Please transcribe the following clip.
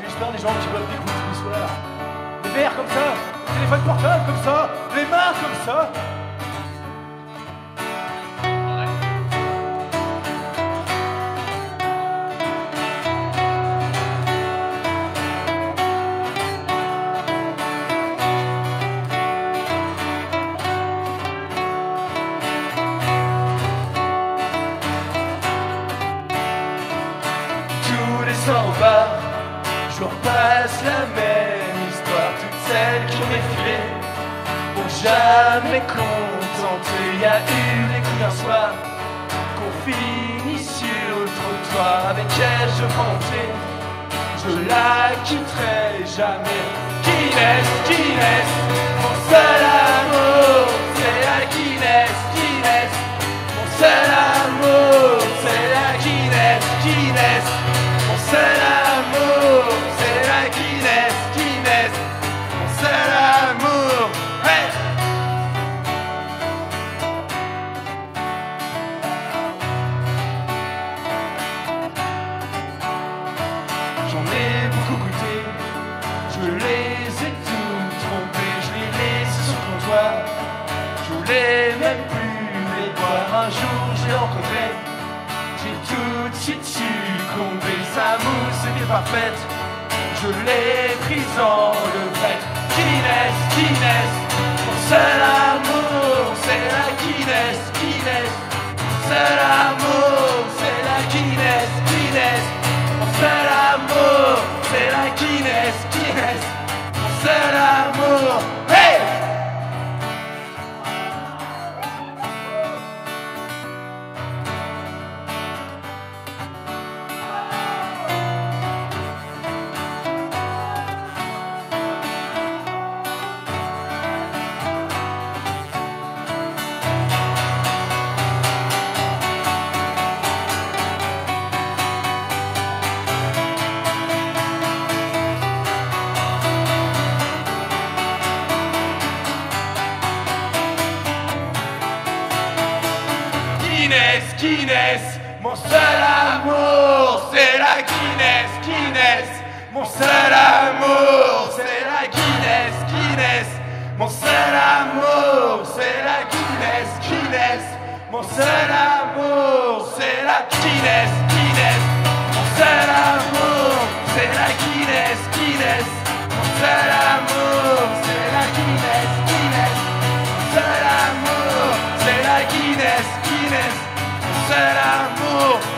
c'est l'histoire des gens qui boivent des coups tous les soirs. Des verres comme ça, des téléphones portables comme ça, les mains comme ça. Je repasse la même histoire. Toutes celles qui ont défilé pour jamais contenter. Y a eu les coups d'un soir qu'on finit sur le trottoir. Avec elle, je pied, je la quitterai jamais. Guinness, Guinness, mon seul je les ai toutes trompées, je les laissé sur le comptoir, je voulais même plus les boire. Un jour j'ai rencontré, j'ai tout de suite succombé, sa mousse était parfaite, je l'ai prise en levrette. Guinness, Guinness, mon seul amour, c'est la Guinness, Guinness, seul amour, Guinness. Guinness, Guinness, mon seul amour, c'est la Guinness, Guinness. Mon seul amour, c'est la Guinness, Guinness. Mon seul amour, c'est la Guinness, Guinness. Mon seul amour, c'est la Guinness, Guinness. Mon vives será mucho.